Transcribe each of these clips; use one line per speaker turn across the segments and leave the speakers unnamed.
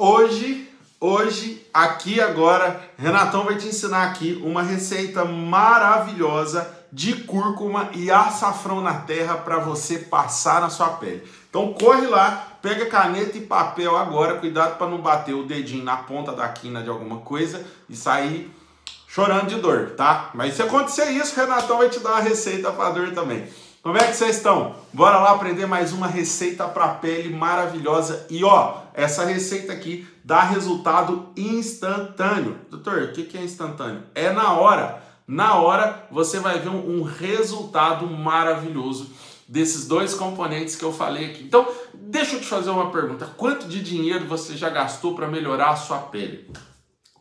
hoje, hoje, aqui agora, Renatão vai te ensinar aqui uma receita maravilhosa de cúrcuma e açafrão na terra para você passar na sua pele. Então corre lá, pega caneta e papel agora, cuidado para não bater o dedinho na ponta da quina de alguma coisa e sair chorando de dor, tá? Mas se acontecer isso, Renatão vai te dar uma receita para dor também. Como é que vocês estão? Bora lá aprender mais uma receita para pele maravilhosa. E ó, essa receita aqui dá resultado instantâneo. Doutor, o que é instantâneo? É na hora. Na hora você vai ver um resultado maravilhoso desses dois componentes que eu falei aqui. Então, deixa eu te fazer uma pergunta. Quanto de dinheiro você já gastou para melhorar a sua pele?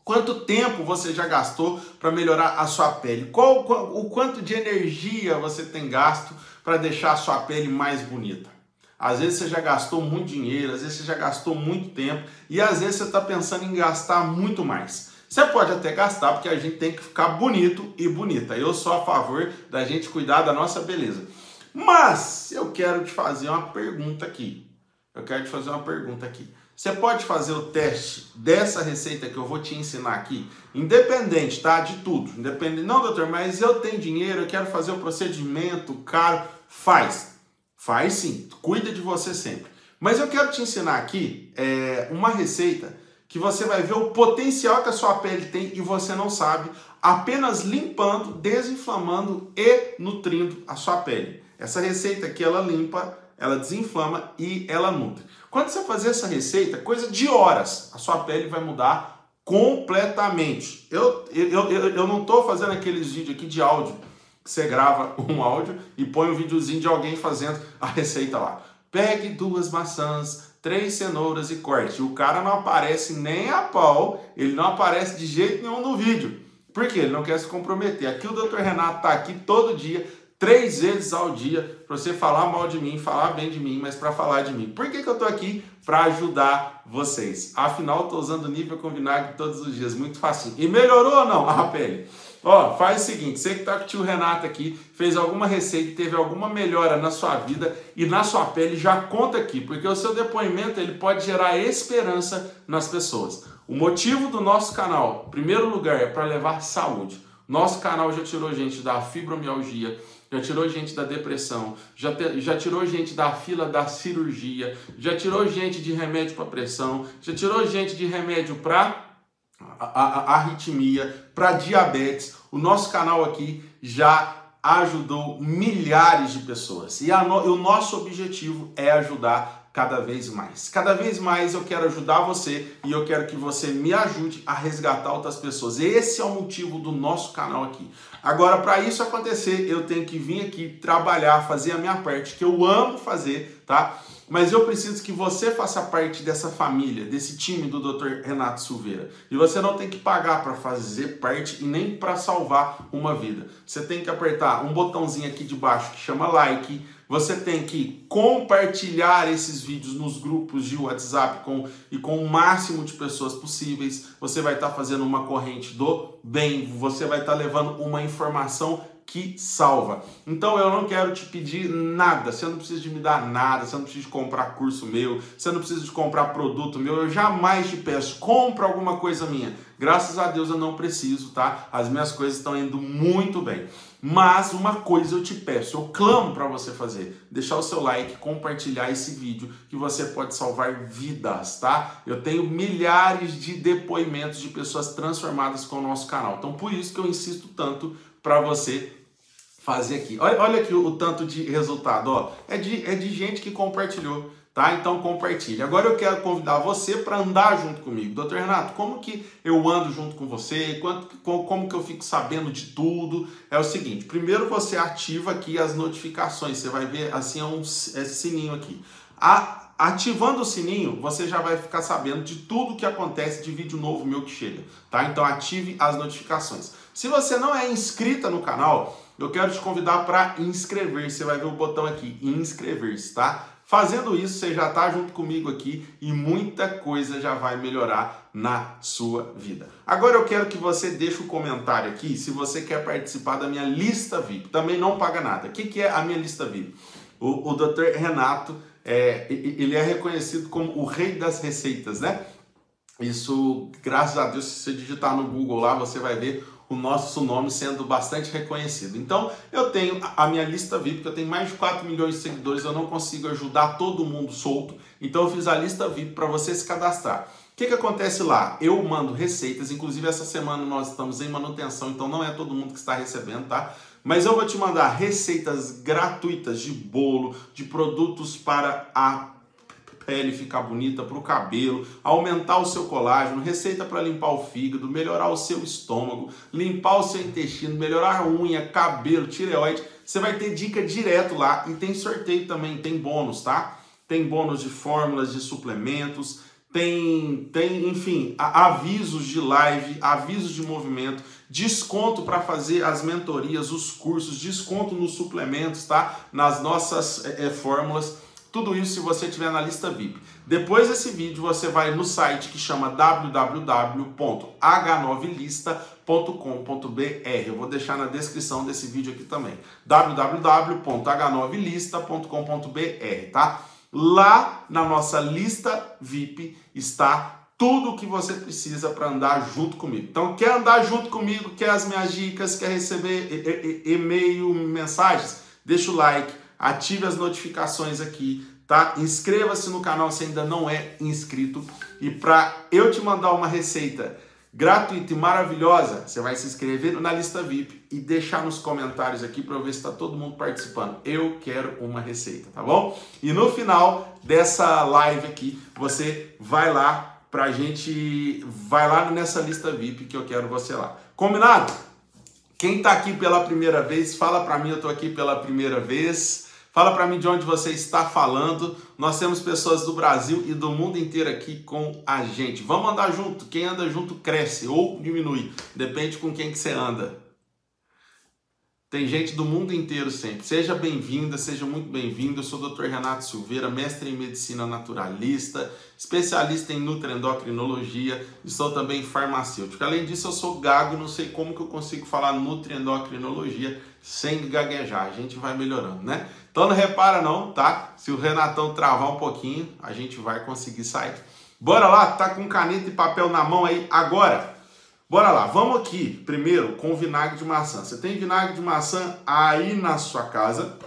Quanto tempo você já gastou para melhorar a sua pele? Qual, o quanto de energia você tem gasto para deixar a sua pele mais bonita? Às vezes você já gastou muito dinheiro, às vezes você já gastou muito tempo e às vezes você está pensando em gastar muito mais. Você pode até gastar porque a gente tem que ficar bonito e bonita. Eu sou a favor da gente cuidar da nossa beleza. Mas eu quero te fazer uma pergunta aqui. Eu quero te fazer uma pergunta aqui. Você pode fazer o teste dessa receita que eu vou te ensinar aqui, independente, tá? De tudo. Independente. Não, doutor, mas eu tenho dinheiro, eu quero fazer o procedimento caro. Faz. Faz sim. Cuida de você sempre. Mas eu quero te ensinar aqui é, uma receita que você vai ver o potencial que a sua pele tem e você não sabe, apenas limpando, desinflamando e nutrindo a sua pele. Essa receita aqui ela limpa, ela desinflama e ela nutre. Quando você fazer essa receita, coisa de horas, a sua pele vai mudar completamente. Eu, eu, eu, eu não estou fazendo aqueles vídeos aqui de áudio, você grava um áudio e põe um videozinho de alguém fazendo a receita lá. Pegue duas maçãs, três cenouras e corte. O cara não aparece nem a pau, ele não aparece de jeito nenhum no vídeo. Por quê? Ele não quer se comprometer. Aqui o Dr. Renato está aqui todo dia três vezes ao dia para você falar mal de mim, falar bem de mim, mas para falar de mim. Por que, que eu estou aqui? Para ajudar vocês. Afinal, estou usando nível com vinagre todos os dias, muito fácil. E melhorou ou não a pele? Ó, faz o seguinte, você que está com o tio Renato aqui, fez alguma receita, teve alguma melhora na sua vida e na sua pele, já conta aqui, porque o seu depoimento ele pode gerar esperança nas pessoas. O motivo do nosso canal, em primeiro lugar, é para levar saúde. Nosso canal já tirou gente da fibromialgia, já tirou gente da depressão, já, te, já tirou gente da fila da cirurgia, já tirou gente de remédio para pressão, já tirou gente de remédio para arritmia, para diabetes. O nosso canal aqui já ajudou milhares de pessoas. E, a, e o nosso objetivo é ajudar cada vez mais. Cada vez mais eu quero ajudar você e eu quero que você me ajude a resgatar outras pessoas. Esse é o motivo do nosso canal aqui. Agora, para isso acontecer, eu tenho que vir aqui trabalhar, fazer a minha parte, que eu amo fazer, tá? Mas eu preciso que você faça parte dessa família, desse time do Dr. Renato Silveira. E você não tem que pagar para fazer parte e nem para salvar uma vida. Você tem que apertar um botãozinho aqui de baixo que chama like você tem que compartilhar esses vídeos nos grupos de WhatsApp com, e com o máximo de pessoas possíveis. Você vai estar tá fazendo uma corrente do bem, você vai estar tá levando uma informação que salva. Então eu não quero te pedir nada, você não precisa de me dar nada, você não precisa de comprar curso meu, você não precisa de comprar produto meu, eu jamais te peço, compra alguma coisa minha. Graças a Deus eu não preciso, tá? As minhas coisas estão indo muito bem. Mas uma coisa eu te peço, eu clamo para você fazer, deixar o seu like, compartilhar esse vídeo que você pode salvar vidas, tá? Eu tenho milhares de depoimentos de pessoas transformadas com o nosso canal. Então por isso que eu insisto tanto para você fazer aqui. Olha, olha aqui o, o, tanto de resultado, ó. É de, é de gente que compartilhou tá? Então compartilhe. Agora eu quero convidar você para andar junto comigo. Doutor Renato, como que eu ando junto com você? Quanto, como que eu fico sabendo de tudo? É o seguinte, primeiro você ativa aqui as notificações. Você vai ver assim é um é sininho aqui. A, ativando o sininho, você já vai ficar sabendo de tudo que acontece de vídeo novo meu que chega, tá? Então ative as notificações. Se você não é inscrita no canal, eu quero te convidar para inscrever. Você vai ver o botão aqui, inscrever-se, tá? Fazendo isso, você já está junto comigo aqui e muita coisa já vai melhorar na sua vida. Agora eu quero que você deixe um comentário aqui se você quer participar da minha lista VIP. Também não paga nada. O que, que é a minha lista VIP? O, o Dr. Renato, é, ele é reconhecido como o rei das receitas, né? Isso, graças a Deus, se você digitar no Google lá, você vai ver o nosso nome sendo bastante reconhecido. Então, eu tenho a minha lista VIP, que eu tenho mais de 4 milhões de seguidores, eu não consigo ajudar todo mundo solto, então eu fiz a lista VIP para você se cadastrar. O que, que acontece lá? Eu mando receitas, inclusive essa semana nós estamos em manutenção, então não é todo mundo que está recebendo, tá? Mas eu vou te mandar receitas gratuitas de bolo, de produtos para a pele ficar bonita, para o cabelo, aumentar o seu colágeno, receita para limpar o fígado, melhorar o seu estômago, limpar o seu intestino, melhorar a unha, cabelo, tireoide. Você vai ter dica direto lá e tem sorteio também, tem bônus, tá? Tem bônus de fórmulas, de suplementos, tem, tem enfim, avisos de live, avisos de movimento, desconto para fazer as mentorias, os cursos, desconto nos suplementos, tá? Nas nossas é, fórmulas. Tudo isso se você estiver na lista VIP. Depois desse vídeo, você vai no site que chama www.h9lista.com.br. Eu vou deixar na descrição desse vídeo aqui também. www.h9lista.com.br, tá? Lá na nossa lista VIP está tudo o que você precisa para andar junto comigo. Então, quer andar junto comigo, quer as minhas dicas, quer receber e-mail, mensagens? Deixa o like ative as notificações aqui, tá? Inscreva-se no canal se ainda não é inscrito. E para eu te mandar uma receita gratuita e maravilhosa, você vai se inscrever na lista VIP e deixar nos comentários aqui para eu ver se está todo mundo participando. Eu quero uma receita, tá bom? E no final dessa live aqui, você vai lá pra gente, vai lá nessa lista VIP que eu quero você lá. Combinado? Quem está aqui pela primeira vez, fala para mim, eu estou aqui pela primeira vez. Fala para mim de onde você está falando. Nós temos pessoas do Brasil e do mundo inteiro aqui com a gente. Vamos andar junto. Quem anda junto cresce ou diminui. Depende com quem que você anda. Tem gente do mundo inteiro sempre. Seja bem-vinda, seja muito bem-vindo. Eu sou o Dr. Renato Silveira, mestre em medicina naturalista, especialista em nutriendocrinologia e sou também farmacêutico. Além disso, eu sou gago, não sei como que eu consigo falar nutriendocrinologia sem gaguejar. A gente vai melhorando, né? Então não repara não, tá? Se o Renatão travar um pouquinho, a gente vai conseguir sair. Bora lá, tá com caneta e papel na mão aí agora. Bora lá, vamos aqui primeiro com vinagre de maçã. Você tem vinagre de maçã aí na sua casa?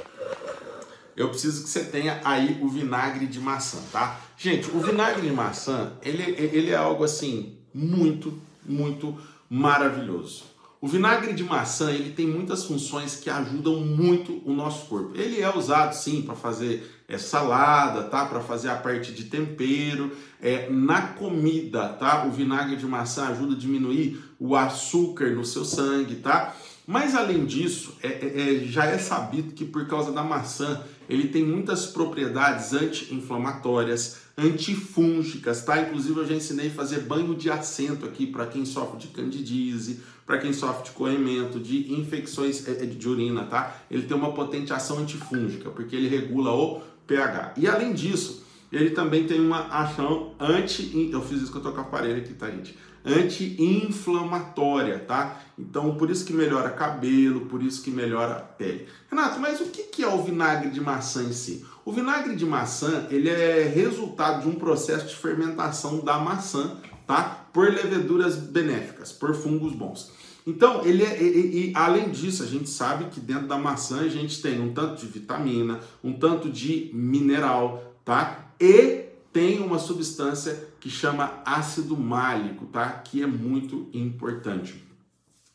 Eu preciso que você tenha aí o vinagre de maçã, tá? Gente, o vinagre de maçã, ele, ele é algo assim muito, muito maravilhoso. O vinagre de maçã, ele tem muitas funções que ajudam muito o nosso corpo. Ele é usado sim para fazer é salada, tá? Para fazer a parte de tempero. É, na comida, tá? O vinagre de maçã ajuda a diminuir o açúcar no seu sangue, tá? Mas além disso, é, é, é já é sabido que por causa da maçã ele tem muitas propriedades anti-inflamatórias, antifúngicas, tá? Inclusive eu já ensinei a fazer banho de assento aqui para quem sofre de candidíase, para quem sofre de corrimento, de infecções é, é, de urina, tá? Ele tem uma potente ação antifúngica, porque ele regula o pH. E além disso, ele também tem uma ação anti... Eu fiz isso que eu tô com o aparelho aqui, tá, gente? Anti-inflamatória, tá? Então, por isso que melhora cabelo, por isso que melhora pele. Renato, mas o que é o vinagre de maçã em si? O vinagre de maçã, ele é resultado de um processo de fermentação da maçã, tá? Por leveduras benéficas, por fungos bons. Então, ele é, e, e, além disso, a gente sabe que dentro da maçã a gente tem um tanto de vitamina, um tanto de mineral, tá? E tem uma substância que chama ácido málico, tá? Que é muito importante.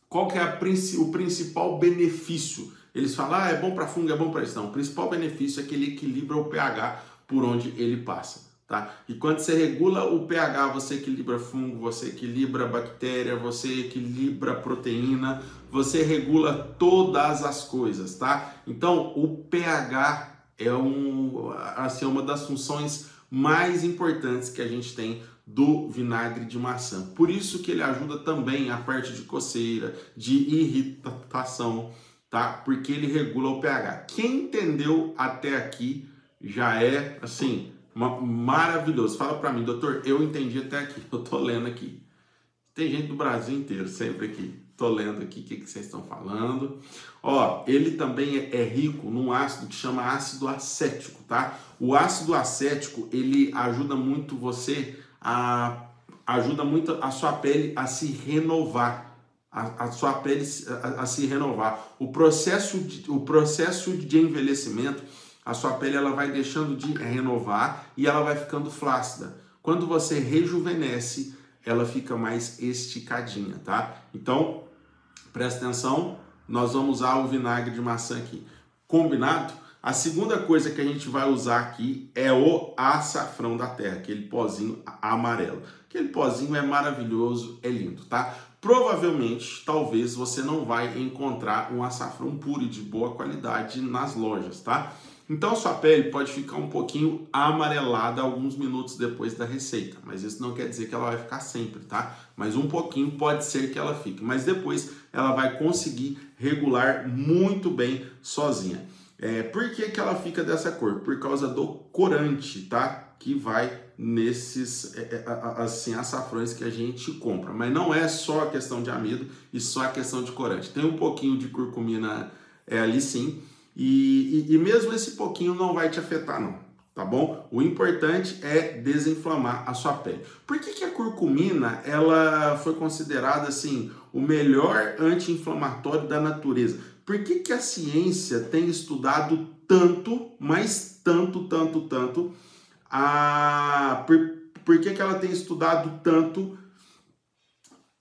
Qual que é a, o principal benefício? Eles falam, ah, é bom para fungo, é bom para isso. Não, o principal benefício é que ele equilibra o pH por onde ele passa. Tá? E quando você regula o pH, você equilibra fungo, você equilibra bactéria, você equilibra proteína, você regula todas as coisas, tá? Então, o pH é um, assim, uma das funções mais importantes que a gente tem do vinagre de maçã. Por isso que ele ajuda também a parte de coceira, de irritação, tá? Porque ele regula o pH. Quem entendeu até aqui já é assim, maravilhoso. Fala para mim, doutor, eu entendi até aqui, eu tô lendo aqui. Tem gente do Brasil inteiro sempre aqui. Tô lendo aqui o que, que vocês estão falando. Ó, ele também é, é rico num ácido que chama ácido acético, tá? O ácido acético, ele ajuda muito você a ajuda muito a sua pele a se renovar. A, a sua pele a, a, se renovar. O processo, de, o processo de envelhecimento, a sua pele ela vai deixando de renovar e ela vai ficando flácida. Quando você rejuvenesce, ela fica mais esticadinha, tá? Então, presta atenção, nós vamos usar o vinagre de maçã aqui. Combinado? A segunda coisa que a gente vai usar aqui é o açafrão da terra, aquele pozinho amarelo. Aquele pozinho é maravilhoso, é lindo, tá? Provavelmente, talvez você não vai encontrar um açafrão puro e de boa qualidade nas lojas, tá? Então sua pele pode ficar um pouquinho amarelada alguns minutos depois da receita, mas isso não quer dizer que ela vai ficar sempre, tá? Mas um pouquinho pode ser que ela fique, mas depois ela vai conseguir regular muito bem sozinha. É, por que, que ela fica dessa cor? Por causa do corante, tá? Que vai nesses é, é assim açafrões que a gente compra. Mas não é só a questão de amido e só a questão de corante. Tem um pouquinho de curcumina é, ali sim. E, e, e mesmo esse pouquinho não vai te afetar, não tá bom? O importante é desinflamar a sua pele. Por que, que a curcumina ela foi considerada assim o melhor anti-inflamatório da natureza? Por que, que a ciência tem estudado tanto, mas tanto, tanto, tanto, a... por, por que, que ela tem estudado tanto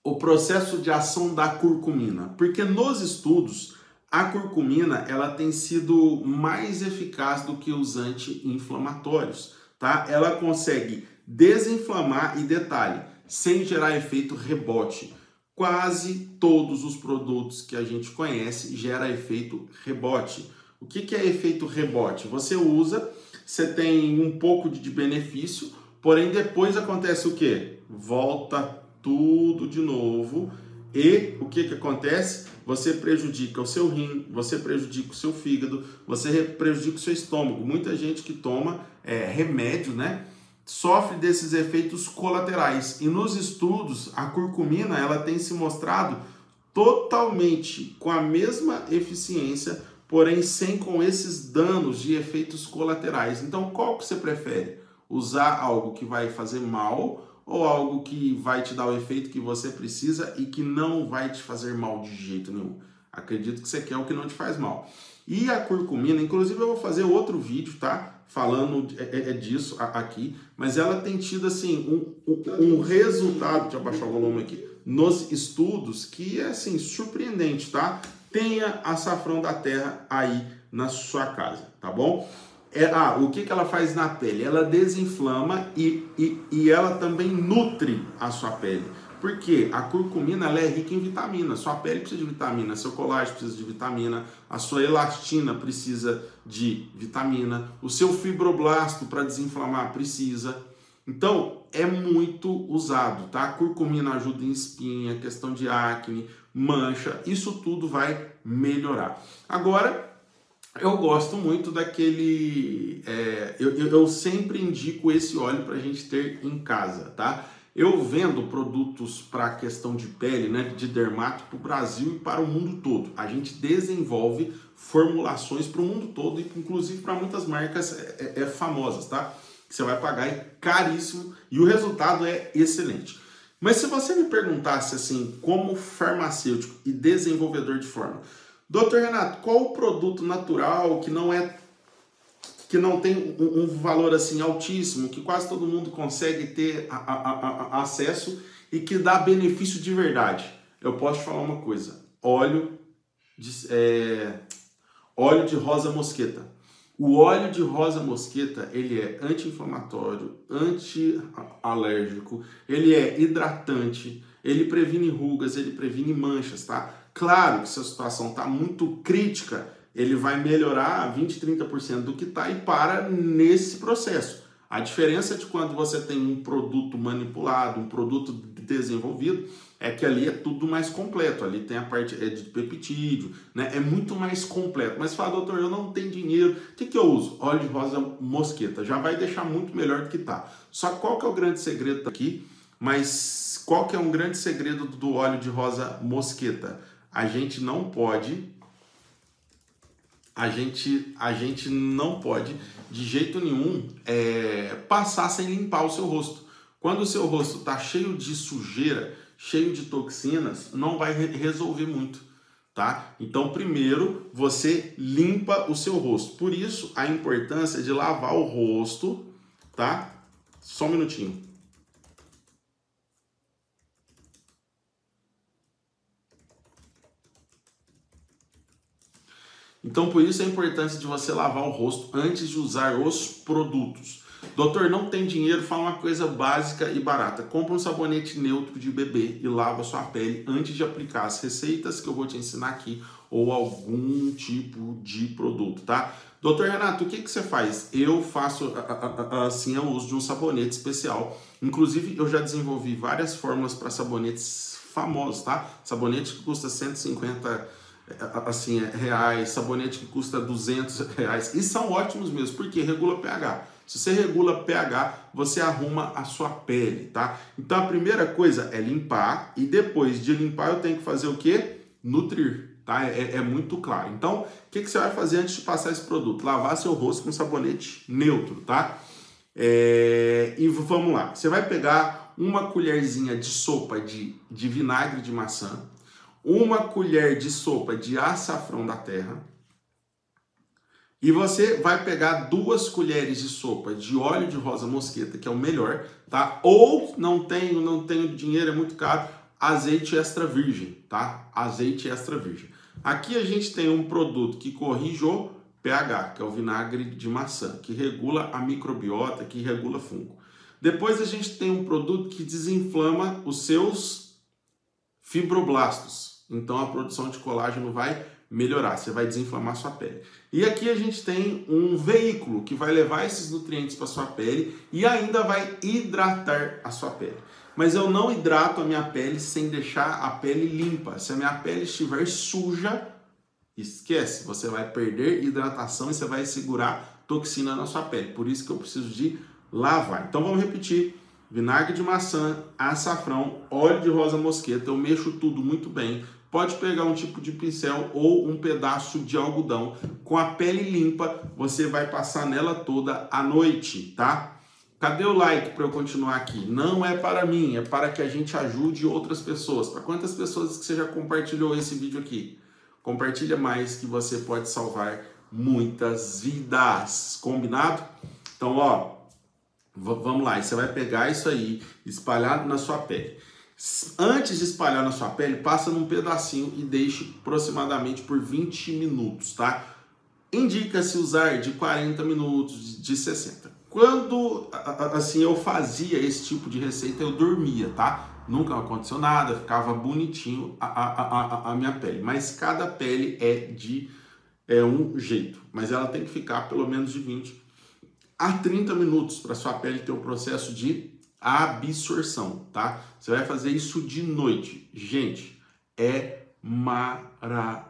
o processo de ação da curcumina? Porque nos estudos, a curcumina ela tem sido mais eficaz do que os anti-inflamatórios, tá? Ela consegue desinflamar e detalhe, sem gerar efeito rebote quase todos os produtos que a gente conhece gera efeito rebote. O que, que é efeito rebote? Você usa, você tem um pouco de benefício, porém depois acontece o que? Volta tudo de novo e o que, que acontece? Você prejudica o seu rim, você prejudica o seu fígado, você prejudica o seu estômago. Muita gente que toma é, remédio, né? sofre desses efeitos colaterais. E nos estudos, a curcumina ela tem se mostrado totalmente com a mesma eficiência, porém sem com esses danos de efeitos colaterais. Então, qual que você prefere? Usar algo que vai fazer mal ou algo que vai te dar o efeito que você precisa e que não vai te fazer mal de jeito nenhum? Acredito que você quer o que não te faz mal. E a curcumina, inclusive eu vou fazer outro vídeo, tá? falando é, é, é disso aqui, mas ela tem tido assim um, um, resultado, deixa eu abaixar o volume aqui, nos estudos que é assim surpreendente, tá? Tenha açafrão da terra aí na sua casa, tá bom? É, ah, o que, que ela faz na pele? Ela desinflama e, e, e ela também nutre a sua pele. Porque a curcumina ela é rica em vitamina. Sua pele precisa de vitamina, seu colágeno precisa de vitamina, a sua elastina precisa de vitamina, o seu fibroblasto para desinflamar precisa. Então, é muito usado, tá? A curcumina ajuda em espinha, questão de acne, mancha, isso tudo vai melhorar. Agora, eu gosto muito daquele. É, eu, eu sempre indico esse óleo para a gente ter em casa, tá? Eu vendo produtos para questão de pele, né, de dermato para o Brasil e para o mundo todo. A gente desenvolve formulações para o mundo todo inclusive para muitas marcas é, é, é famosas, tá? Você vai pagar é caríssimo e o resultado é excelente. Mas se você me perguntasse assim, como farmacêutico e desenvolvedor de fórmula, doutor Renato, qual o produto natural que não é que não tem um, valor assim altíssimo, que quase todo mundo consegue ter a, a, a, acesso e que dá benefício de verdade. Eu posso te falar uma coisa: óleo de, é, óleo de rosa mosqueta. O óleo de rosa mosqueta ele é anti-inflamatório, anti-alérgico, ele é hidratante, ele previne rugas, ele previne manchas, tá? Claro que se a situação está muito crítica, ele vai melhorar 20, 30% do que está e para nesse processo. A diferença de quando você tem um produto manipulado, um produto desenvolvido, é que ali é tudo mais completo. Ali tem a parte é de peptídeo, né? É muito mais completo. Mas fala, doutor, eu não tenho dinheiro. O que, que eu uso? Óleo de rosa mosqueta. Já vai deixar muito melhor do que tá. Só qual que é o grande segredo aqui? Mas qual que é um grande segredo do óleo de rosa mosqueta? A gente não pode a gente, a gente não pode, de jeito nenhum, é, passar sem limpar o seu rosto. Quando o seu rosto está cheio de sujeira, cheio de toxinas, não vai resolver muito, tá? Então, primeiro você limpa o seu rosto. Por isso, a importância de lavar o rosto, tá? Só um minutinho. Então, por isso a importância de você lavar o rosto antes de usar os produtos. Doutor, não tem dinheiro? Fala uma coisa básica e barata. Compra um sabonete neutro de bebê e lava sua pele antes de aplicar as receitas que eu vou te ensinar aqui ou algum tipo de produto, tá? Doutor Renato, o que, que você faz? Eu faço assim o uso de um sabonete especial. Inclusive, eu já desenvolvi várias fórmulas para sabonetes famosos, tá? Sabonete que custa 150 assim, reais, sabonete que custa 200 reais. E são ótimos mesmo, porque regula pH. Se você regula pH, você arruma a sua pele, tá? Então a primeira coisa é limpar e depois de limpar eu tenho que fazer o quê? Nutrir, tá? É, é muito claro. Então, o que, que você vai fazer antes de passar esse produto? Lavar seu rosto com sabonete neutro, tá? É... E vamos lá. Você vai pegar uma colherzinha de sopa de, de vinagre de maçã, uma colher de sopa de açafrão da terra, e você vai pegar duas colheres de sopa de óleo de rosa mosqueta, que é o melhor, tá? Ou não tenho, não tenho dinheiro, é muito caro, azeite extra virgem, tá? Azeite extra virgem. Aqui a gente tem um produto que corrige o pH, que é o vinagre de maçã, que regula a microbiota, que regula fungo. Depois a gente tem um produto que desinflama os seus fibroblastos. Então a produção de colágeno vai melhorar, você vai desinflamar sua pele. E aqui a gente tem um veículo que vai levar esses nutrientes para sua pele e ainda vai hidratar a sua pele. Mas eu não hidrato a minha pele sem deixar a pele limpa. Se a minha pele estiver suja, esquece, você vai perder hidratação e você vai segurar toxina na sua pele. Por isso que eu preciso de lavar. Então vamos repetir. Vinagre de maçã, açafrão, óleo de rosa mosqueta, eu mexo tudo muito bem Pode pegar um tipo de pincel ou um pedaço de algodão com a pele limpa, você vai passar nela toda a noite, tá? Cadê o like para eu continuar aqui? Não é para mim, é para que a gente ajude outras pessoas. Para quantas pessoas que você já compartilhou esse vídeo aqui? Compartilha mais que você pode salvar muitas vidas. Combinado? Então, ó, vamos lá. Você vai pegar isso aí, espalhado na sua pele. Antes de espalhar na sua pele, passa num pedacinho e deixe aproximadamente por 20 minutos, tá? Indica-se usar de 40 minutos, de 60. Quando assim eu fazia esse tipo de receita, eu dormia, tá? Nunca aconteceu nada, ficava bonitinho a, a, a, a minha pele. Mas cada pele é de é um jeito, mas ela tem que ficar pelo menos de 20 a 30 minutos para sua pele ter o processo de absorção, tá? Você vai fazer isso de noite. Gente, é maravilhoso.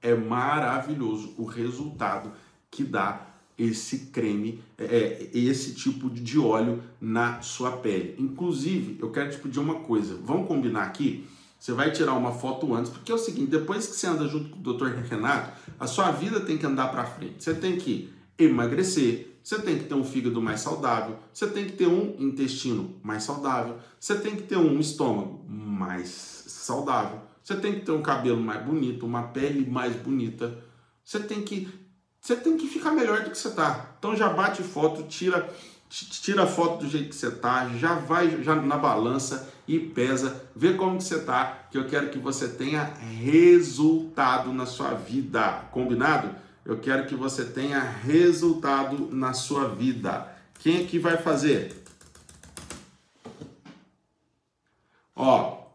É maravilhoso o resultado que dá esse creme, é, é, esse tipo de óleo na sua pele. Inclusive, eu quero te pedir uma coisa. Vamos combinar aqui? Você vai tirar uma foto antes, porque é o seguinte, depois que você anda junto com o Dr. Renato, a sua vida tem que andar para frente. Você tem que emagrecer, você tem que ter um fígado mais saudável, você tem que ter um intestino mais saudável, você tem que ter um estômago mais saudável, você tem que ter um cabelo mais bonito, uma pele mais bonita. Você tem que você tem que ficar melhor do que você tá. Então já bate foto, tira tira a foto do jeito que você tá, já vai já na balança e pesa, vê como que você tá, que eu quero que você tenha resultado na sua vida, combinado? Eu quero que você tenha resultado na sua vida. Quem é que vai fazer? Ó,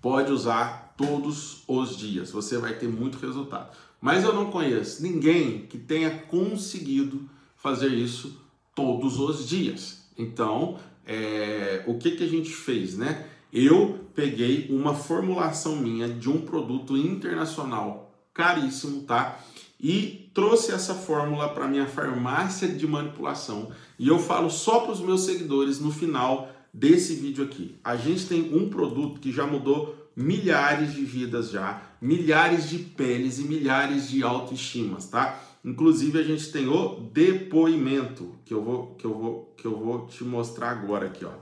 pode usar todos os dias. Você vai ter muito resultado. Mas eu não conheço ninguém que tenha conseguido fazer isso todos os dias. Então, é, o que, que a gente fez, né? Eu peguei uma formulação minha de um produto internacional caríssimo, tá? e trouxe essa fórmula para minha farmácia de manipulação e eu falo só para os meus seguidores no final desse vídeo aqui. A gente tem um produto que já mudou milhares de vidas já, milhares de peles e milhares de autoestimas, tá? Inclusive a gente tem o depoimento que eu vou que eu vou que eu vou te mostrar agora aqui, ó.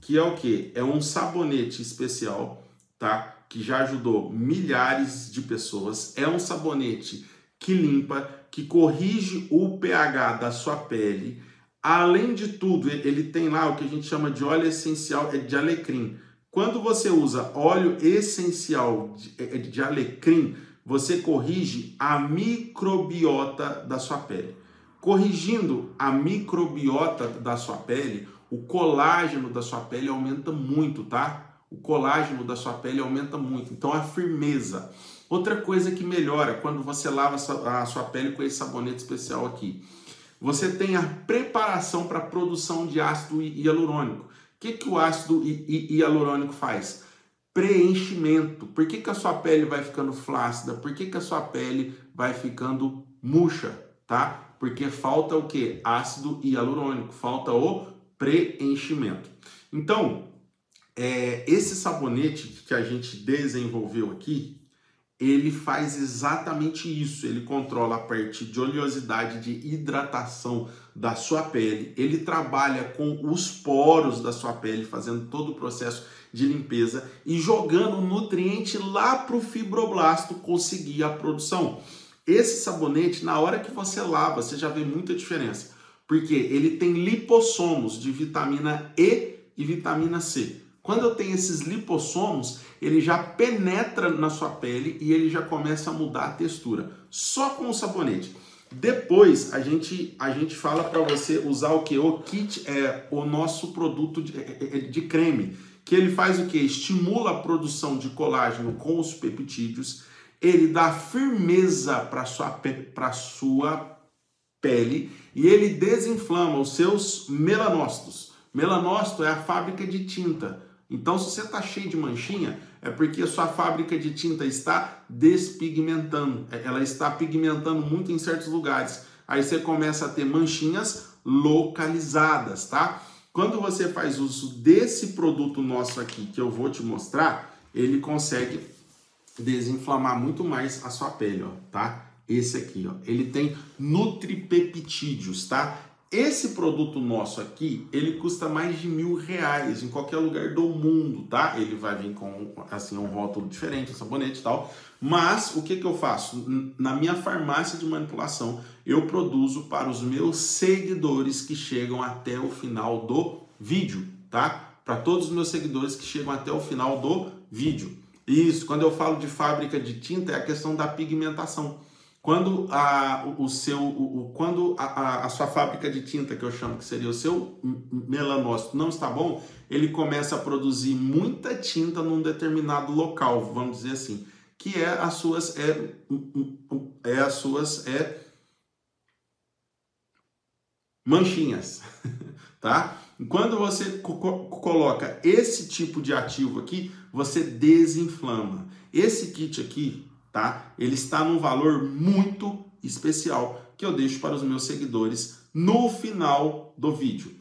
Que é o que? É um sabonete especial, tá? Que já ajudou milhares de pessoas. É um sabonete que limpa, que corrige o pH da sua pele. Além de tudo, ele tem lá o que a gente chama de óleo essencial de alecrim. Quando você usa óleo essencial de, de alecrim, você corrige a microbiota da sua pele. Corrigindo a microbiota da sua pele, o colágeno da sua pele aumenta muito, tá? O colágeno da sua pele aumenta muito. Então a firmeza. Outra coisa que melhora quando você lava a sua pele com esse sabonete especial aqui. Você tem a preparação para a produção de ácido hialurônico. O que, que o ácido hialurônico faz? preenchimento. Por que, que a sua pele vai ficando flácida? Por que, que a sua pele vai ficando murcha, tá? Porque falta o que? Ácido hialurônico, falta o preenchimento. Então, é, esse sabonete que a gente desenvolveu aqui, ele faz exatamente isso. Ele controla a parte de oleosidade, de hidratação da sua pele. Ele trabalha com os poros da sua pele, fazendo todo o processo de limpeza e jogando nutriente lá para o fibroblasto conseguir a produção. Esse sabonete, na hora que você lava, você já vê muita diferença, porque ele tem lipossomos de vitamina E e vitamina C. Quando eu tenho esses lipossomos, ele já penetra na sua pele e ele já começa a mudar a textura, só com o sabonete. Depois a gente a gente fala para você usar o que o kit é o nosso produto de, é, é, de creme que ele faz o que? Estimula a produção de colágeno com os peptídeos, ele dá firmeza para sua para sua pele e ele desinflama os seus melanócitos. Melanócito é a fábrica de tinta. Então, se você está cheio de manchinha, é porque a sua fábrica de tinta está despigmentando. É, ela está pigmentando muito em certos lugares. Aí você começa a ter manchinhas localizadas, tá? Quando você faz uso desse produto nosso aqui, que eu vou te mostrar, ele consegue desinflamar muito mais a sua pele, ó, tá? Esse aqui, ó, ele tem nutripeptídeos, tá? Esse produto nosso aqui, ele custa mais de mil reais em qualquer lugar do mundo, tá? Ele vai vir com, assim, um rótulo diferente, um sabonete e tal. Mas, o que que eu faço? Na minha farmácia de manipulação, eu produzo para os meus seguidores que chegam até o final do vídeo, tá? Para todos os meus seguidores que chegam até o final do vídeo. Isso, quando eu falo de fábrica de tinta, é a questão da pigmentação. Quando a, o seu, o, quando a, a, sua fábrica de tinta, que eu chamo que seria o seu melanócito, não está bom, ele começa a produzir muita tinta num determinado local, vamos dizer assim, que é as suas é, é as suas é manchinhas, tá? Quando você co coloca esse tipo de ativo aqui, você desinflama. Esse kit aqui, tá? Ele está num valor muito especial que eu deixo para os meus seguidores no final do vídeo.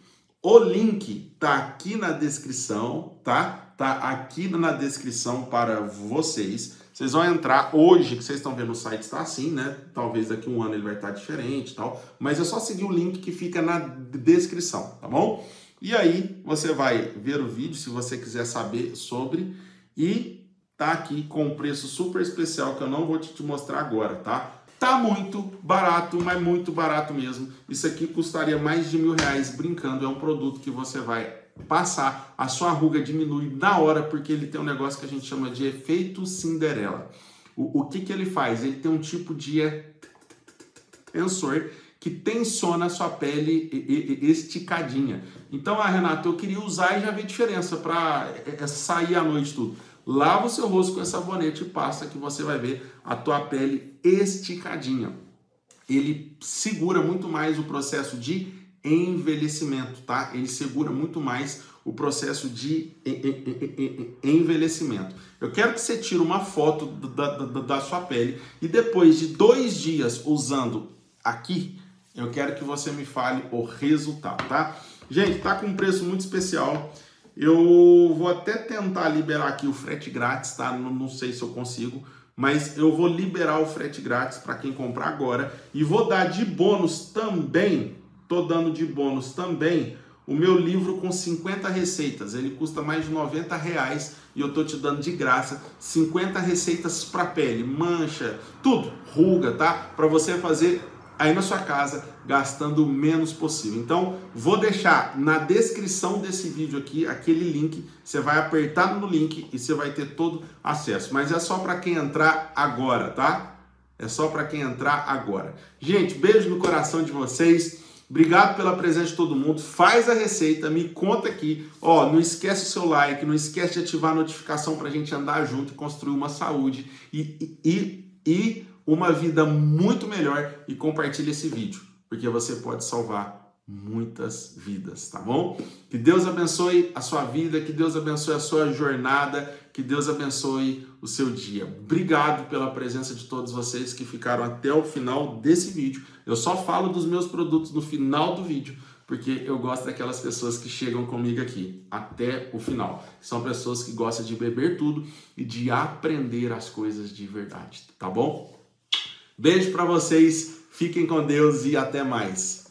O link tá aqui na descrição, tá? Tá aqui na descrição para vocês. Vocês vão entrar hoje, que vocês estão vendo o site está assim, né? Talvez daqui um ano ele vai estar diferente tal. Mas é só seguir o link que fica na descrição, tá bom? E aí você vai ver o vídeo se você quiser saber sobre e tá aqui com um preço super especial que eu não vou te mostrar agora, tá? Tá muito barato, mas muito barato mesmo. Isso aqui custaria mais de mil reais brincando. É um produto que você vai passar, a sua ruga diminui na hora, porque ele tem um negócio que a gente chama de efeito Cinderela. O, o que, que ele faz? Ele tem um tipo de tensor que tensiona a sua pele esticadinha. Então, ah, Renato, eu queria usar e já ver diferença para é, é, sair à noite tudo. Lava o seu rosto com sabonete e passa que você vai ver a tua pele esticadinha. Ele segura muito mais o processo de envelhecimento, tá? Ele segura muito mais o processo de envelhecimento. Eu quero que você tire uma foto da, da, da sua pele e depois de dois dias usando aqui, eu quero que você me fale o resultado, tá? Gente, tá com um preço muito especial. Eu vou até tentar liberar aqui o frete grátis, tá? Não, não sei se eu consigo, mas eu vou liberar o frete grátis para quem comprar agora e vou dar de bônus também, tô dando de bônus também o meu livro com 50 receitas. Ele custa mais de 90 reais e eu tô te dando de graça 50 receitas para pele, mancha, tudo, ruga, tá? Para você fazer aí na sua casa, gastando o menos possível. Então, vou deixar na descrição desse vídeo aqui aquele link. Você vai apertar no link e você vai ter todo acesso. Mas é só para quem entrar agora, tá? É só para quem entrar agora. Gente, beijo no coração de vocês. Obrigado pela presença de todo mundo. Faz a receita, me conta aqui. Ó, não esquece o seu like, não esquece de ativar a notificação para a gente andar junto e construir uma saúde e, e, e uma vida muito melhor e compartilhe esse vídeo, porque você pode salvar muitas vidas, tá bom? Que Deus abençoe a sua vida, que Deus abençoe a sua jornada, que Deus abençoe o seu dia. Obrigado pela presença de todos vocês que ficaram até o final desse vídeo. Eu só falo dos meus produtos no final do vídeo, porque eu gosto daquelas pessoas que chegam comigo aqui até o final. São pessoas que gostam de beber tudo e de aprender as coisas de verdade, tá bom? Beijo para vocês, fiquem com Deus e até mais.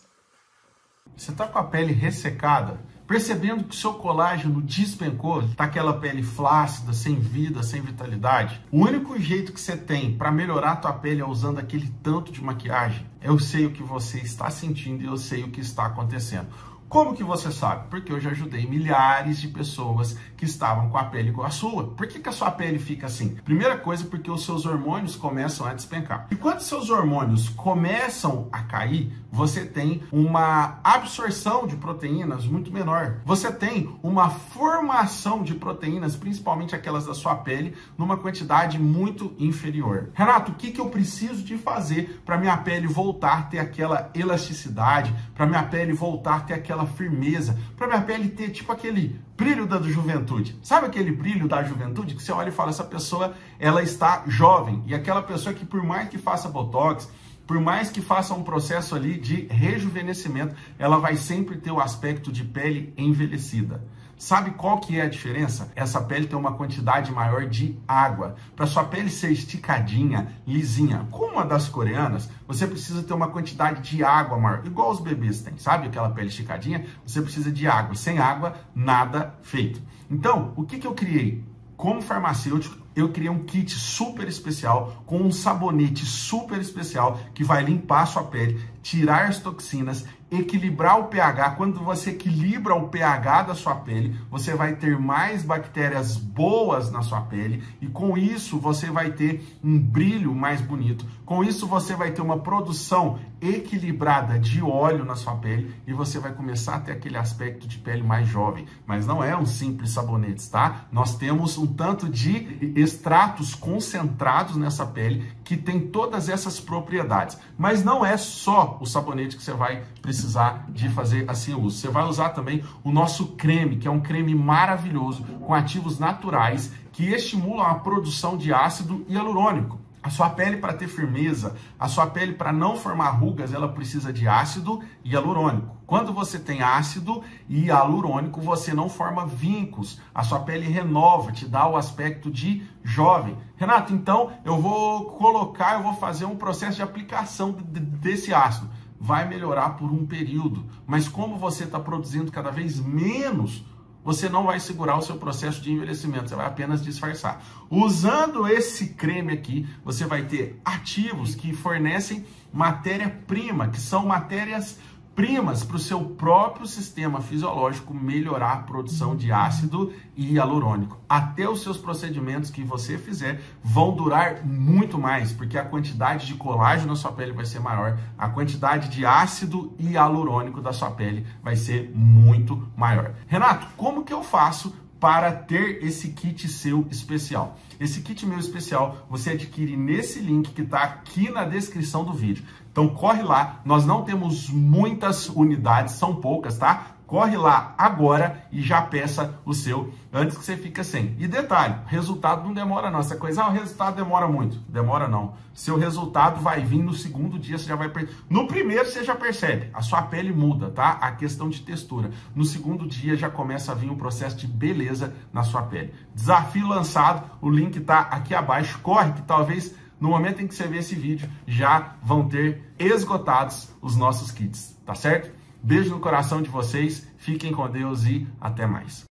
Você está com a pele ressecada, percebendo que seu colágeno despencou, tá aquela pele flácida, sem vida, sem vitalidade. O único jeito que você tem para melhorar a tua pele é usando aquele tanto de maquiagem. Eu sei o que você está sentindo e eu sei o que está acontecendo. Como que você sabe? Porque eu já ajudei milhares de pessoas que estavam com a pele igual a sua. Por que, que a sua pele fica assim? Primeira coisa, porque os seus hormônios começam a despencar. E quando seus hormônios começam a cair, você tem uma absorção de proteínas muito menor. Você tem uma formação de proteínas, principalmente aquelas da sua pele, numa quantidade muito inferior. Renato, o que, que eu preciso de fazer para minha pele voltar a ter aquela elasticidade, para minha pele voltar a ter aquela firmeza, para minha pele ter tipo aquele brilho da juventude. Sabe aquele brilho da juventude que você olha e fala essa pessoa, ela está jovem. E aquela pessoa que por mais que faça botox, por mais que faça um processo ali de rejuvenescimento, ela vai sempre ter o aspecto de pele envelhecida. Sabe qual que é a diferença? Essa pele tem uma quantidade maior de água. Para sua pele ser esticadinha, lisinha, como a das coreanas, você precisa ter uma quantidade de água maior, igual os bebês têm, sabe? Aquela pele esticadinha, você precisa de água. Sem água, nada feito. Então, o que, que eu criei? Como farmacêutico, eu criei um kit super especial com um sabonete super especial que vai limpar sua pele, tirar as toxinas equilibrar o pH. Quando você equilibra o pH da sua pele, você vai ter mais bactérias boas na sua pele e com isso você vai ter um brilho mais bonito. Com isso você vai ter uma produção equilibrada de óleo na sua pele e você vai começar a ter aquele aspecto de pele mais jovem. Mas não é um simples sabonete, tá? Nós temos um tanto de extratos concentrados nessa pele que tem todas essas propriedades. Mas não é só o sabonete que você vai precisar de fazer assim uso. Você vai usar também o nosso creme, que é um creme maravilhoso com ativos naturais que estimulam a produção de ácido hialurônico. A sua pele para ter firmeza, a sua pele para não formar rugas, ela precisa de ácido hialurônico. Quando você tem ácido hialurônico, você não forma vincos. A sua pele renova, te dá o aspecto de jovem. Renato, então eu vou colocar, eu vou fazer um processo de aplicação desse ácido. Vai melhorar por um período, mas como você está produzindo cada vez menos você não vai segurar o seu processo de envelhecimento, você vai apenas disfarçar. Usando esse creme aqui, você vai ter ativos que fornecem matéria-prima, que são matérias primas para o seu próprio sistema fisiológico melhorar a produção de ácido hialurônico. Até os seus procedimentos que você fizer vão durar muito mais, porque a quantidade de colágeno na sua pele vai ser maior, a quantidade de ácido hialurônico da sua pele vai ser muito maior. Renato, como que eu faço para ter esse kit seu especial. Esse kit meu especial você adquire nesse link que está aqui na descrição do vídeo. Então corre lá, nós não temos muitas unidades, são poucas, tá? Corre lá agora e já peça o seu antes que você fique sem. E detalhe, resultado não demora não. Essa coisa, ah, o resultado demora muito. Demora não. Seu resultado vai vir no segundo dia, você já vai perceber. No primeiro você já percebe, a sua pele muda, tá? A questão de textura. No segundo dia já começa a vir um processo de beleza na sua pele. Desafio lançado, o link tá aqui abaixo. Corre que talvez no momento em que você ver esse vídeo, já vão ter esgotados os nossos kits, tá certo? Beijo no coração de vocês, fiquem com Deus e até mais.